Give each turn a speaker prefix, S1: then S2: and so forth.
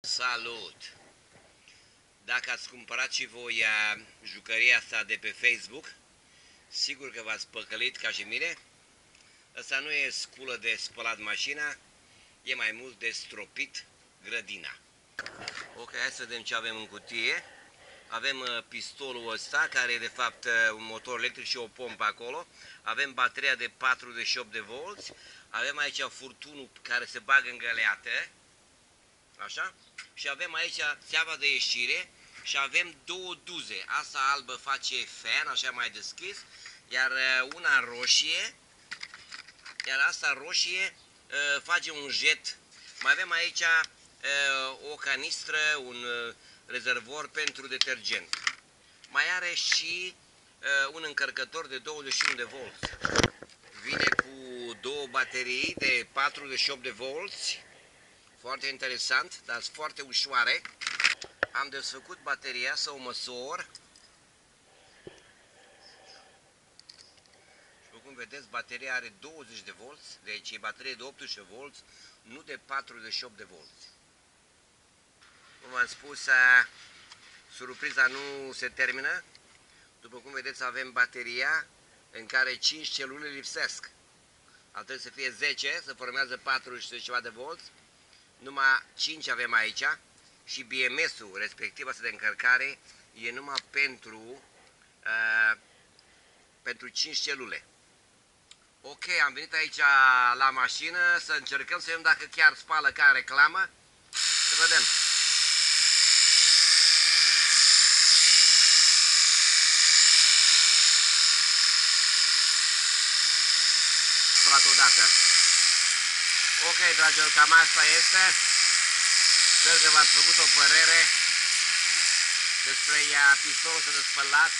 S1: Salut! Dacă ați cumpărat și voi uh, jucăria asta de pe Facebook, sigur că v-ați păcălit ca și mine. Asta nu e sculă de spălat mașina, e mai mult de stropit grădina. Ok, hai să vedem ce avem în cutie. Avem uh, pistolul ăsta, care e de fapt uh, un motor electric și o pompă acolo. Avem bateria de 48 de volți. Avem aici furtunul care se bagă în găleată. Așa? Și avem aici țeava de ieșire și avem două duze. Asta albă face fan, așa mai deschis, iar uh, una roșie, iar asta roșie uh, face un jet. Mai avem aici uh, o canistră, un rezervor pentru detergent. Mai are și un încărcător de 21 de volți. Vine cu două baterii de 48 de volți foarte interesant, dar sunt foarte ușoare. Am desfăcut bateria să o măsor. Și cum vedeți, bateria are 20 de volți, deci e baterie de 18 volți, nu de 48 de volți. Cum am spus, surpriza nu se termină. După cum vedeți, avem bateria în care 5 celule lipsesc. Ar trebui să fie 10, să formează 40 ceva de volți numai 5 avem aici și BMS-ul, respectiv asta de încărcare, e numai pentru, uh, pentru 5 celule. Ok, am venit aici la mașină să încercăm să vedem dacă chiar spală ca reclamă. Să vedem. Spălat odată. Ok, dragilor, cam asta este. Sper că v-ați făcut o părere despre pistolul de spălat